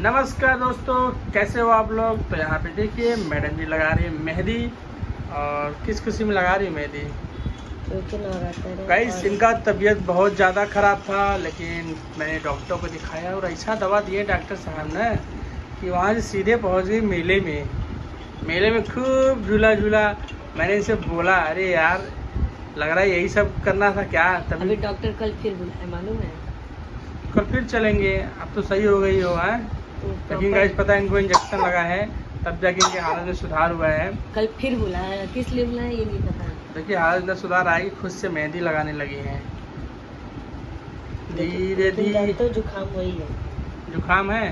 नमस्कार दोस्तों कैसे हो आप लोग? तो यहाँ पे देखिए मैडम जी लगा रही है मेहंदी और किस खुशी में लगा रही है मेहंदी? गाइस इनका तबीयत बहुत ज़्यादा ख़राब था लेकिन मैंने डॉक्टर को दिखाया और ऐसा दवा दिए डॉक्टर साहब ने कि वहाँ से सीधे पहुँच गई मेले में। मेले में खूब झूला झूला मैंने इसे बोला अरे यार लग रहा है यही सब करना था क्या? तभी डॉक्टर कल फिर मालूम है? कल फिर चलेंगे। अब तो सही हो गई हो है? तो लेकिन गाइस पता है इनको इंजेक्शन लगा है तब जाके इनके हालत में सुधार हुआ है। कल फिर बुलाया किस लिए बुलाया ये नहीं पता। देखिए हालत में सुधार आई खुद से मेहंदी लगाने लगी हैं। धीरे धीरे हो जुकाम वही है। जुकाम है?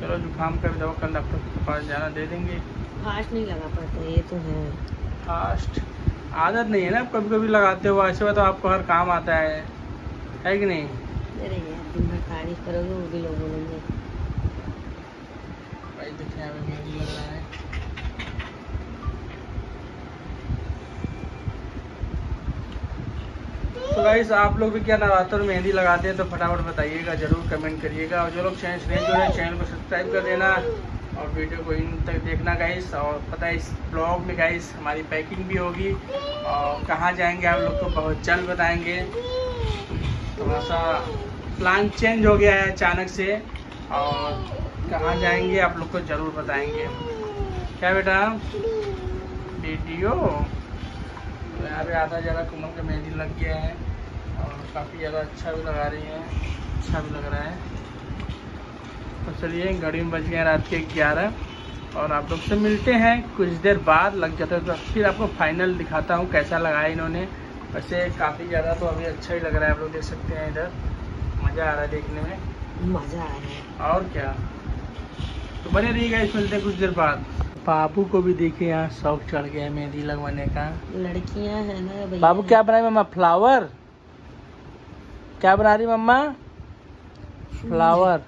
चलो जुकाम का भी दवा कल डॉक्टर के पास जाना दे देंगे। फास्ट नहीं लगा पाते ये तो है। फास्ट। आदत नहीं है ना कभी कभी लगाते हो ऐसे में तो आपको हर काम आता है। है कि नहीं? अरे यार दिन भर तारीफ़ करोगे वो भी लोग बोलेंगे। तो गाइस आप लोग भी क्या नवरात्र में मेहंदी लगाते हैं तो फटाफट बताइएगा, ज़रूर कमेंट करिएगा। और जो लोग चैनल से जो है चैनल को सब्सक्राइब कर देना और वीडियो को इन तक देखना गाइस और पता है, इस ब्लॉग में गाइस हमारी पैकिंग भी होगी। और कहाँ जाएँगे आप लोग को बहुत जल्द बताएँगे। थोड़ा सा प्लान चेंज हो गया है अचानक से। और कहाँ जाएँगे? आप लोग को ज़रूर बताएँगे। क्या बेटा? वीडियो तो यहाँ पे आधा ज़्यादा कुमल का मेहंदी लग गया है और काफ़ी ज़्यादा अच्छा भी लगा रही है। अच्छा भी लग रहा है। तो चलिए घड़ी में बज गए रात के ग्यारह और आप लोग से मिलते हैं कुछ देर बाद लग जाता है तो फिर आपको फाइनल दिखाता हूँ कैसा लगाया इन्होंने। वैसे काफ़ी ज़्यादा तो अभी अच्छा ही लग रहा है आप लोग देख सकते हैं इधर। मज़ा आ रहा है देखने में। मज़ा आ रहा है। और क्या? तो बने रहिएगा इस मिलते हैं कुछ देर बाद। बाबू को भी देखिए यहाँ शौक चढ़ गया है मेहंदी लगवाने का। लड़कियाँ है ना भैया। बाबू क्या बना मम्मा? फ्लावर क्या बना रही मम्मा? फ्लावर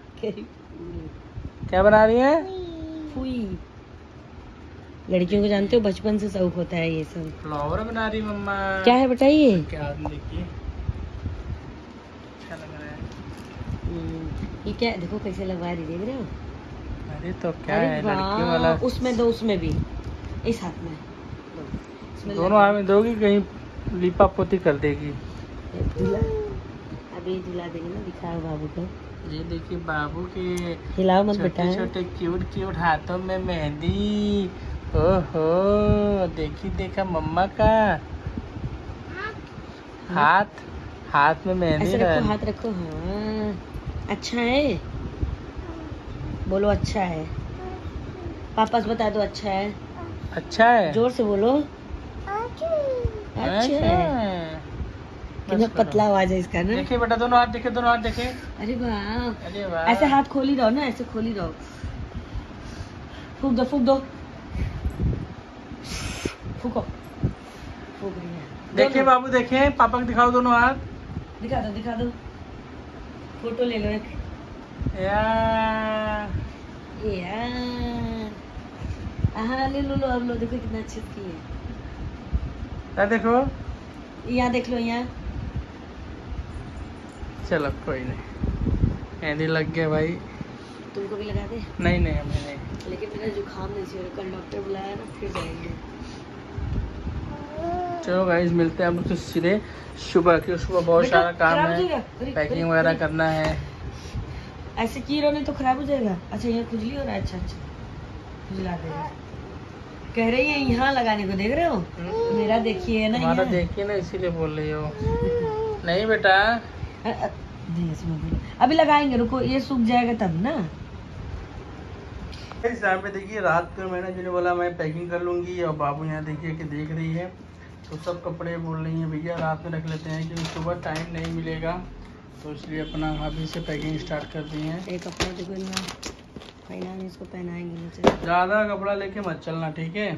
क्या बना रही है? फुई लड़कियों को जानते हो बचपन से शौक होता है ये सब। फ्लावर बना रही मम्मा। क्या है बताइए? क्या देखिए। अच्छा लग रहा है। हम्म, ये क्या देखो कैसे लगवा रही देख रहे हो? अरे तो क्या अरे है लड़की वाला। उसमें दो उसमें भी। इस हाथ में। इसमें दोनों हाथ में दोगी कहीं लिपा पोती कर देगी। अभी दूल्हा देंगे ना दिखाओ बाबू को। ये देखिए बाबू के हिलाओ मत बेटा। छोटे छोटे क्यूट क्यूट हाथों में मेहंदी। ओहो देखी देखा मम्मा का। हाथ हाथ में मेहंदी रखो हाथ रखो। हाँ। अच्छा है। बोलो अच्छा है। पापा से बता दो अच्छा है। अच्छा है? ज़ोर से बोलो। अच्छा। है। कितना पतला आवाज़ है इसका ना। देखिए बेटा दोनों हाथ देखे दोनों हाथ देखे अरे वाह। अरे वाह। ऐसे हाथ खोली रहो ना ऐसे खोली रहो। फूक दो फूक दो। फूको। फूक रही है। देखिए बाबू देखिए पापा को दिखाओ दोनों हाथ। दिखा दो दिखा दो। फ़ोटो ले लो एक। हाँ ले लो लो अब लो देखो कितना अच्छी की है देखो। यहाँ देख लो यहाँ। चलो कोई नहीं। मेहंदी लग गया भाई। तुमको भी लगा दे? नहीं नहीं हमें नहीं। लेकिन मेरा जुकाम नहीं चाहिए कल डॉक्टर बुलाया ना फिर जाएँगे। चलो गाइस मिलते हैं हम लोग सीधे सुबह की सुबह बहुत सारा काम है पैकिंग वगैरह करना है। ऐसे की रहो नहीं तो खराब हो जाएगा। अच्छा यहाँ खुजली हो रहा है। अच्छा अच्छा। खुजला देगा कह रही है यहाँ लगाने को देख रहे हो? मेरा देखिए ना हमारा देखिए ना इसीलिए बोल रही हो। नहीं बेटा। जी, इसमें भी- अभी लगाएँगे रुको ये सूख जाएगा तब ना। इस यहाँ पे देखिए रात को मैंने जिन्हें बोला मैं पैकिंग कर लूँगी और बाबू यहाँ देखिए कि देख रही है। तो सब कपड़े बोल रही हैं भैया रात में रख लेते हैं क्योंकि सुबह टाइम नहीं मिलेगा। तो इसलिए अपना अभी से पैकिंग स्टार्ट कर दी है। एक कपड़ा देखो फाइनल इसको पहनाएँगे नीचे। ज़्यादा कपड़ा लेके मत चलना ठीक है?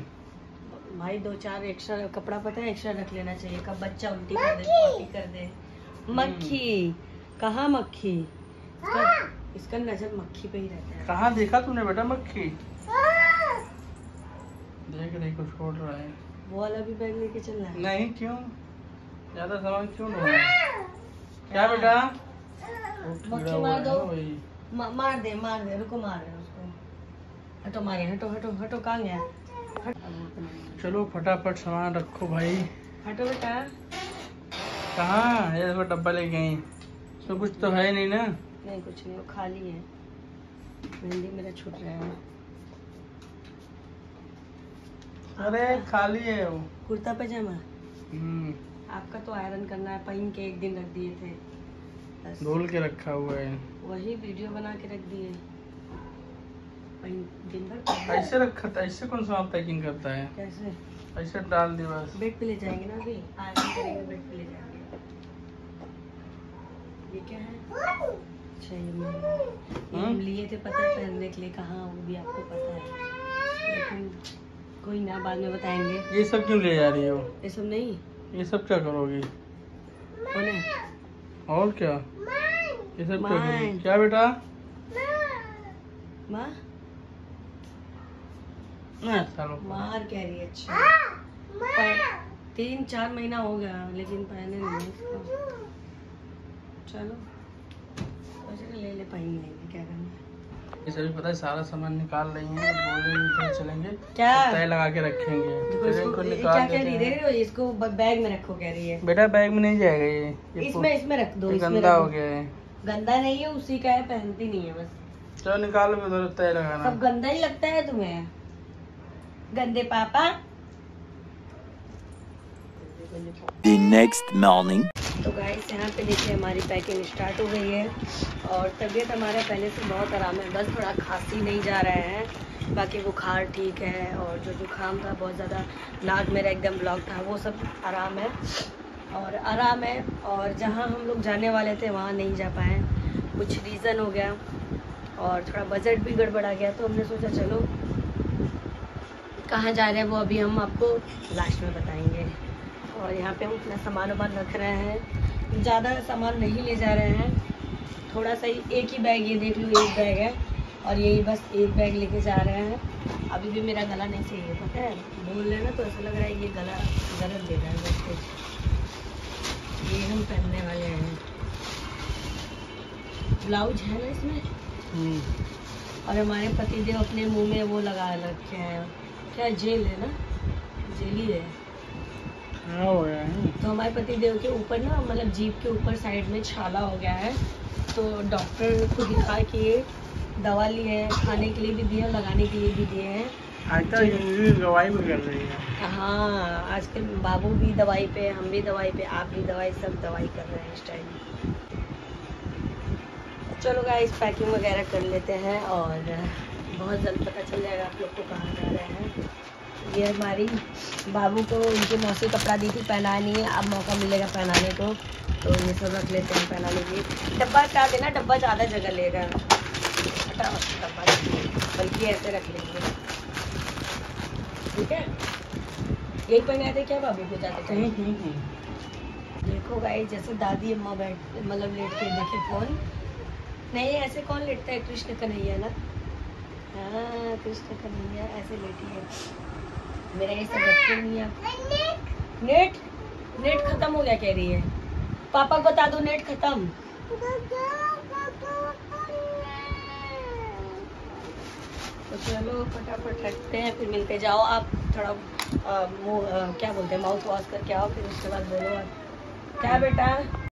भाई दो चार एक्स्ट्रा कपड़ा पता है एक्स्ट्रा रख लेना चाहिए। कब बच्चा उल्टी कर दे पॉटी कर दे। मक्खी! कहाँ मक्खी? इसका, इसका नज़र मक्खी पे ही रहता है। कहाँ देखा तूने बेटा मक्खी? देख रही कुछ छोड़ रहा है। वो वाला भी बैग लेके चलना है? नहीं क्यों? ज़्यादा सामान क्यों ढोना है? क्या बेटा? मक्खी मार दो। मा, मार दे मार दे रुको मार दे उसको। हटो मारे हटो हटो हटो कहाँ गया? चलो फटाफट सामान रखो भाई। हटो बेटा। कहाँ? ये देखो डब्बा ले गई इसमें कुछ तो है नहीं ना? नहीं कुछ नहीं वो खाली है। मेहंदी मेरा छूट रहा है। अरे खाली है वो। कुर्ता पजामा? हम्म, आपका तो आयरन करना है पहन के एक दिन रख दिए थे। धुल के रखा हुआ है। वही वीडियो बना के रख दिए। दिन भर ऐसे रखा था ऐसे कौन सा पैकिंग करता है? कैसे? ऐसे डाल दिया बस। बेड पे ले जाएँगे ना अभी? आयरन करेंगे बेड पे ले जाएँगे। ये क्या है? अच्छा ये मेरा हम हम्म? लिए थे पता है पहनने के लिए कहाँ वो भी आपको पता है। लेकिन कोई ना बाद में बताएँगे। ये सब क्यों ले जा रही हो? ये सब नहीं। ये सब क्या करोगी? और क्या? ये सब क्या करोगी? क्या बेटा? माँ। ना चलो मार कह रही है अच्छा। तीन चार महीना हो गया लेकिन पहने नहीं है इसको चलो। सोच ले ले पहन लेंगे क्या करना है। ये सभी पता है सारा सामान निकाल रही हैं बोले चलेंगे क्या? तय लगा के रखेंगे। इसको निकाल क्या इसको बैग में रखो कह रही है। बेटा बैग में नहीं जाएगा ये। ये इसमें इसमें रख दो गंदा हो गया है। गंदा नहीं है उसी का है पहनती नहीं है बस। चलो निकालो भी उधर तय लगाना। सब गंदा ही लगता है तुम्हें? गंदे पापा। The next morning. तो गाइस यहाँ पे देखिए हमारी पैकिंग स्टार्ट हो गई है। और तबीयत हमारा पहले से बहुत आराम है, बस थोड़ा खांसी नहीं जा रहा है। बाकी बुखार ठीक है और जो जुकाम था, बहुत ज़्यादा नाक मेरा एकदम ब्लॉक था, वो सब आराम है। और आराम है और जहाँ हम लोग जाने वाले थे, वहाँ नहीं जा पाए। कुछ रीज़न हो गया और थोड़ा बजट भी गड़बड़ा गया तो हमने सोचा चलो कहाँ जा रहे हैं वो अभी हम आपको लास्ट में बताएँगे। और यहाँ पे हम अपना सामान वामान रख रहे हैं। ज़्यादा सामान नहीं ले जा रहे हैं। थोड़ा सा ही एक ही बैग ये देख लो एक बैग है। और यही बस एक बैग लेके जा रहे हैं। अभी भी मेरा गला नहीं है पता है? बोल रहे ना तो ऐसा लग रहा है ये गला गलत दे रहा है बस कुछ। ये हम पहनने वाले हैं। ब्लाउज है ना इसमें? हम्म, और हमारे पतिदेव अपने मुँह में वो लगा रखे हैं। क्या जेल है ना? जेल ही है। तो हमारे पतिदेव के ऊपर ना मतलब जीप के ऊपर साइड में छाला हो गया है। तो डॉक्टर को दिखा के दवा लिए है खाने के लिए भी दिए और लगाने के लिए भी दिए हैं। आजकल ज़िंदगी गवाही कर रही है। हाँ आजकल बाबू भी दवाई पे हम भी दवाई पे आप भी दवाई सब दवाई कर रहे हैं इस टाइम। चलो गाइस पैकिंग वगैरह कर लेते हैं और बहुत जल्द पता चल जाएगा आप लोग को कहाँ जा रहे हैं। ये हमारी बाबू को उनकी मौसी कपड़ा दी थी पहनानी है। अब मौका मिलेगा पहनाने को। तो ये सब रख लेते हैं पहनाने के डब्बा हटा देना? डब्बा ज़्यादा जगह लेगा। डब्बा बल्कि ऐसे रख लेंगे। ठीक है? यही पहनाए थे क्या बाबू को जाते हम्म, टाइम हम्म, हम्म। देखो गाइस जैसे दादी अम्मा बैठ मतलब लेट के देखे फ़ोन। नहीं ऐसे कौन लेटता है? कृष्ण कन्हैया ना? हाँ कृष्ण कन्हैया ऐसे लेटी है। मेरा ये सब रखे नहीं है। नेट नेट खत्म हो गया कह रही है। पापा बता दो नेट खत्म। तो चलो फटाफट रखते हैं फिर मिलते जाओ। आप थोड़ा मुँह अ, क्या बोलते हैं माउथ वॉश करके आओ फिर उसके बाद बोलो आप। क्या बेटा?